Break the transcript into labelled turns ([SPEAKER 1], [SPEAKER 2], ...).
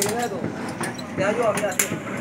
[SPEAKER 1] 给你那种，两句话不下去。